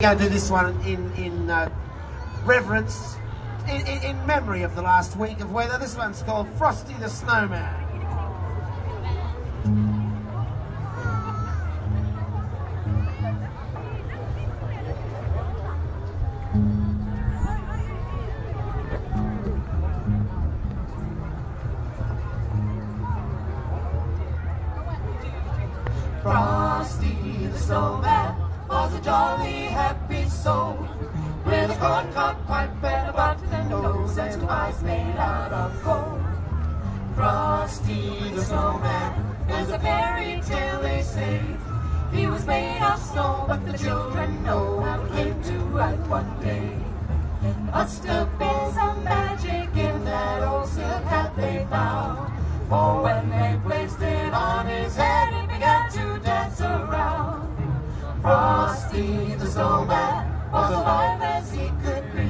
We're going to do this one in in uh, reverence, in, in, in memory of the last week of weather. This one's called Frosty the Snowman. Frosty the snowman was a jolly happy soul with a corncob pipe and a button nose and eyes made out of gold. Frosty the snowman is a fairy tale they say. He was made of snow, but the children know how it came to life one day. Must have been some magic in that old silk hat they found. For Frosty the snowman was alive as he could be.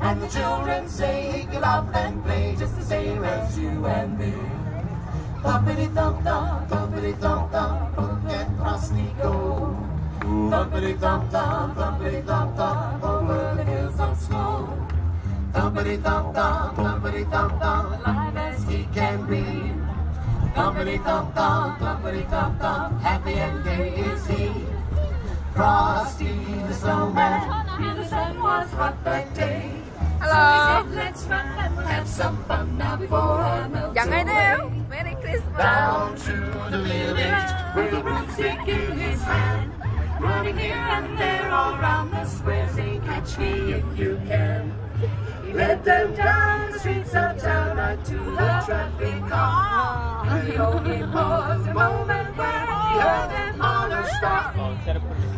And the children say he could laugh and play just the same as you and me. Thumpity thump thump, thumpity thump thump, look at Frosty go. Thumpity thump thump, thumpity thump thump, over the hills of snow. Thumpity thump thump, thumpity thump thump, alive as he can be. Thumpity thump thump, thumpity thump thump, happy and gay is he. Frosty the snowman, knew the sun was hot that day. Hello. So he said, let's run and have some fun now before I melt Dặn ai away. đeo Merry Christmas Down to the village with a broomstick in his hand. Running here and there all around the square, say, catch me if you can. He led them down the streets of town, right to the traffic calm. And he only paused a moment when he heard them holler, stop.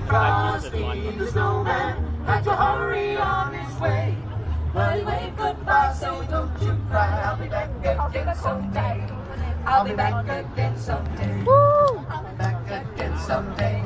Frosty the snowman had to hurry on his way. But he waved goodbye, so don't you cry. I'll be back again someday. I'll be back again someday. I'll be back again someday.